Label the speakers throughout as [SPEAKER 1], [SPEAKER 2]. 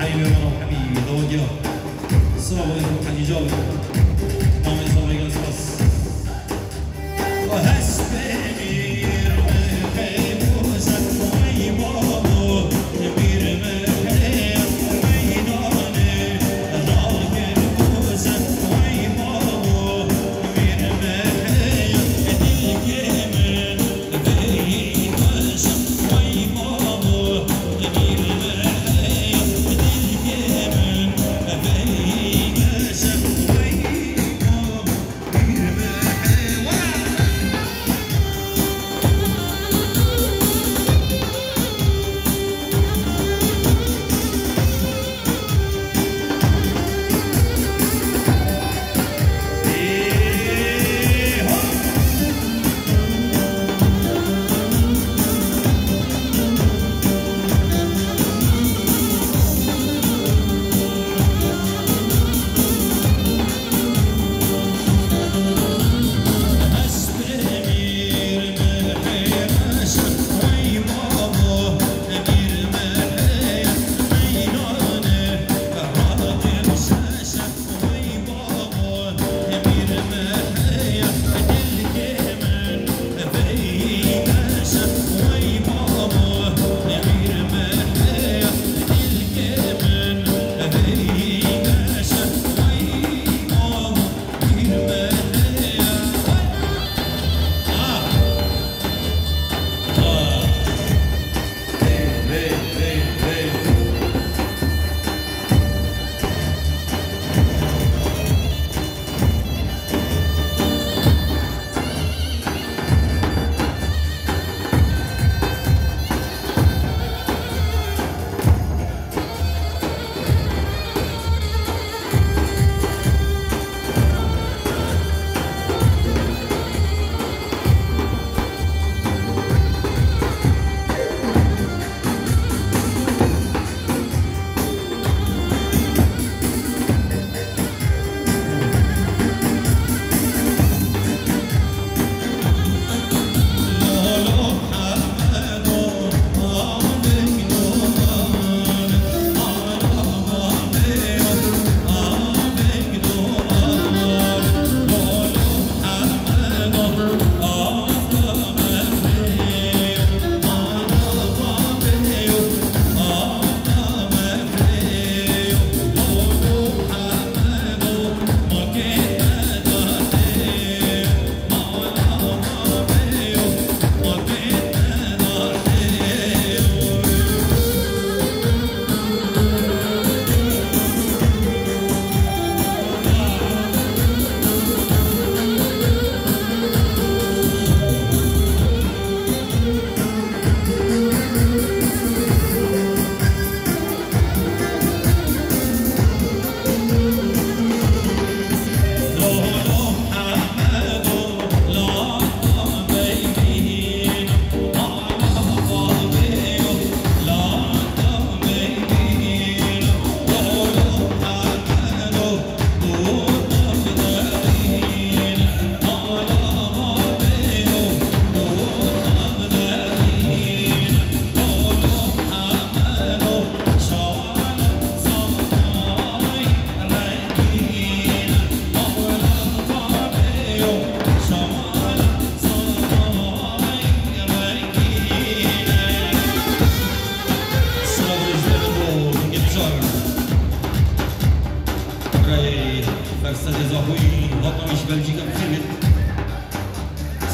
[SPEAKER 1] 하이웨이로 가비 유도디오 스와보에서 가지죠 마음에서 발견스러웠어 Oh, that's baby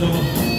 [SPEAKER 1] So.